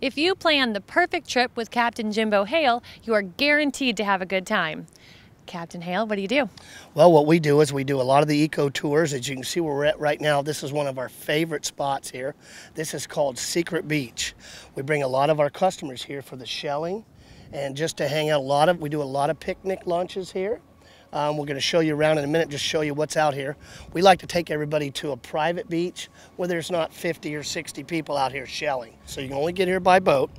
If you plan the perfect trip with Captain Jimbo Hail, you are guaranteed to have a good time. Captain Hail, what do you do? Well, what we do is we do a lot of the eco tours. As you can see where we're at right now, this is one of our favorite spots here. This is called Secret Beach. We bring a lot of our customers here for the shelling and just to hang out a lot of, we do a lot of picnic lunches here. Um, we're going to show you around in a minute, just show you what's out here. We like to take everybody to a private beach where there's not 50 or 60 people out here shelling. So you can only get here by boat.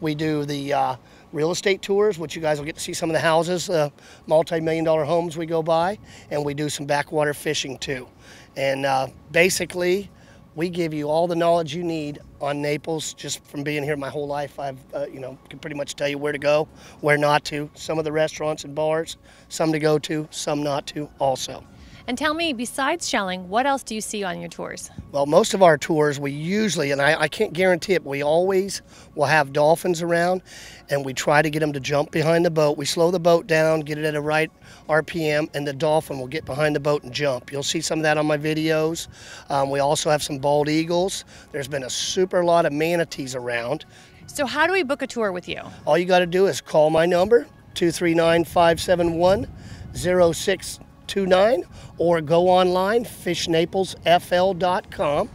We do the uh, real estate tours, which you guys will get to see some of the houses, uh, multi-million dollar homes we go by, and we do some backwater fishing too. And uh, basically, we give you all the knowledge you need on Naples just from being here my whole life. I've, uh, you know, can pretty much tell you where to go, where not to. Some of the restaurants and bars, some to go to, some not to also. And tell me, besides shelling, what else do you see on your tours? Well, most of our tours, we usually, and I, I, can't guarantee it, but we always will have dolphins around and we try to get them to jump behind the boat. We slow the boat down, get it at a right RPM, and the dolphin will get behind the boat and jump. You'll see some of that on my videos. Um, we also have some bald eagles. There's been a super lot of manatees around. So, how do we book a tour with you? All you got to do is call my number, 239 571 06 29 or go online, fishnaplesfl.com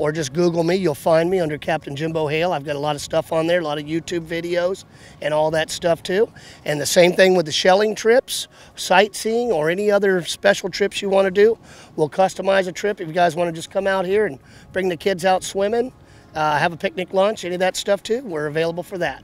or just Google me. You'll find me under Captain Jimbo Hail. I've got a lot of stuff on there, a lot of YouTube videos and all that stuff too. And the same thing with the shelling trips, sightseeing, or any other special trips you want to do. We'll customize a trip if you guys want to just come out here and bring the kids out swimming, uh, have a picnic lunch, any of that stuff too. We're available for that.